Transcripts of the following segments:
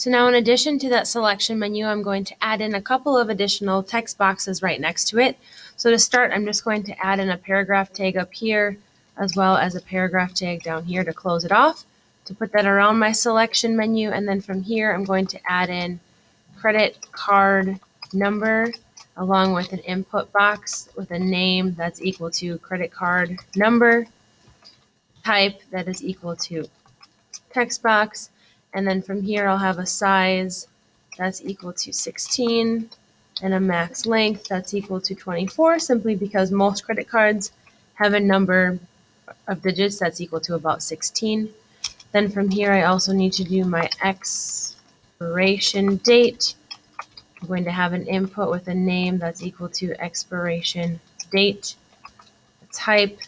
So now in addition to that selection menu, I'm going to add in a couple of additional text boxes right next to it. So to start, I'm just going to add in a paragraph tag up here, as well as a paragraph tag down here to close it off. To put that around my selection menu, and then from here, I'm going to add in credit card number along with an input box with a name that's equal to credit card number, type that is equal to text box, and then from here I'll have a size that's equal to 16 and a max length that's equal to 24 simply because most credit cards have a number of digits that's equal to about 16. Then from here I also need to do my expiration date. I'm going to have an input with a name that's equal to expiration date, a type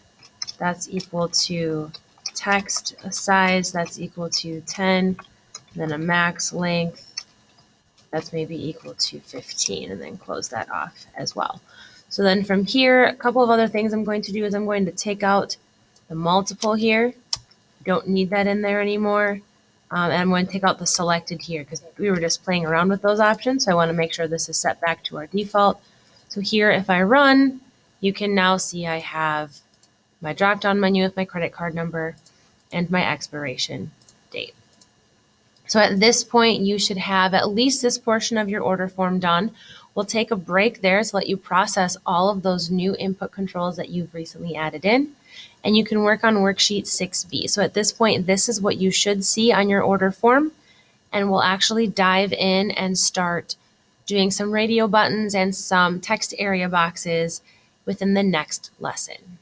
that's equal to text, a size that's equal to 10, then a max length that's maybe equal to 15 and then close that off as well. So then from here, a couple of other things I'm going to do is I'm going to take out the multiple here. Don't need that in there anymore. Um, and I'm going to take out the selected here because we were just playing around with those options. So I want to make sure this is set back to our default. So here, if I run, you can now see I have my drop-down menu with my credit card number and my expiration date. So at this point, you should have at least this portion of your order form done. We'll take a break there to let you process all of those new input controls that you've recently added in. And you can work on worksheet 6B. So at this point, this is what you should see on your order form. And we'll actually dive in and start doing some radio buttons and some text area boxes within the next lesson.